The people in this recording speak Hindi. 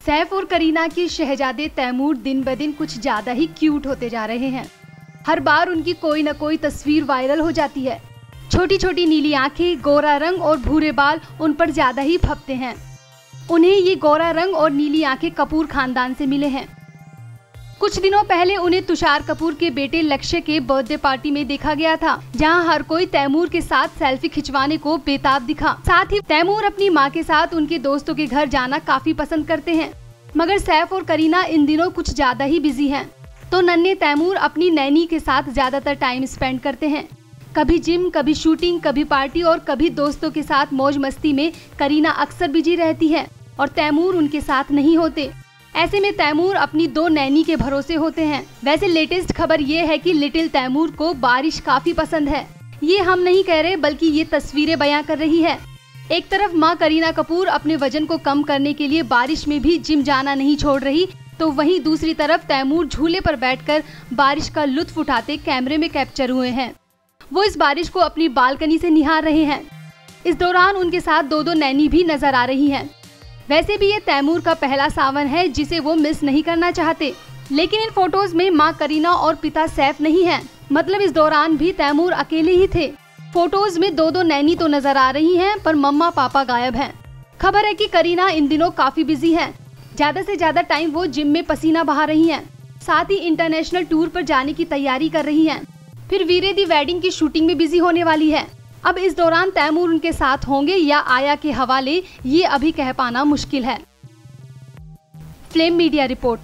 सैफ और करीना की शहजादे तैमूर दिन ब दिन कुछ ज़्यादा ही क्यूट होते जा रहे हैं। हर बार उनकी कोई ना कोई तस्वीर वायरल हो जाती है। छोटी छोटी नीली आँखें, गोरा रंग और भूरे बाल उन पर ज़्यादा ही फपते हैं। उन्हें ये गोरा रंग और नीली आँखें कपूर खानदान से मिले हैं। कुछ दिनों पहले उन्हें तुषार कपूर के बेटे लक्ष्य के बर्थडे पार्टी में देखा गया था, जहाँ हर कोई तैमूर के साथ सेल्फी खिंचवाने को बेताब दिखा। साथ ही तैमूर अपनी माँ के साथ उनके दोस्तों के घर जाना काफ़ी पसंद करते हैं। मगर सैफ और करीना इन दिनों कुछ ज़्यादा ही बिज़ी हैं। तो नन्हे तैमूर अपनी नैनी के साथ ज़्यादातर टाइम स्पेंड करते हैं। कभी जिम, कभी शूटिंग, कभी पार्टी और कभी दोस्तों के साथ मौज मस्ती में करीना अक्सर बिज़ी रहती है और तैमूर उनके साथ नहीं होते। ऐसे में तैमूर अपनी दो नैनी के भरोसे होते हैं। वैसे लेटेस्ट खबर ये है कि लिटिल तैमूर को बारिश काफ़ी पसंद है। ये हम नहीं कह रहे, बल्कि ये तस्वीरें बयां कर रही है। एक तरफ़ माँ करीना कपूर अपने वज़न को कम करने के लिए बारिश में भी जिम जाना नहीं छोड़ रही तो वहीं दूसरी तरफ़ तैमूर झूले पर बैठकर बारिश का लुत्फ उठाते कैमरे में कैप्चर हुए हैं। वो इस बारिश को अपनी बालकनी से निहार रहे हैं। इस दौरान उनके साथ दो दो नैनी भी नज़र आ रही हैं। वैसे भी ये तैमूर का पहला सावन है, जिसे वो मिस नहीं करना चाहते लेकिन इन फ़ोटोज़ में माँ करीना और पिता सैफ नहीं है मतलब इस दौरान भी तैमूर अकेले ही थे फ़ोटोज़ में दो दो नैनी तो नज़र आ रही हैं, पर मम्मा पापा गायब हैं। खबर है कि करीना इन दिनों काफ़ी बिज़ी हैं। ज़्यादा से ज़्यादा टाइम वो जिम में पसीना बहा रही हैं। साथ ही इंटरनेशनल टूर पर जाने की तैयारी कर रही हैं। फिर वीरे दी वेडिंग की शूटिंग में बिज़ी होने वाली है अब इस दौरान तैमूर उनके साथ होंगे या आया के हवाले, ये अभी कह पाना मुश्किल है। Flame media report.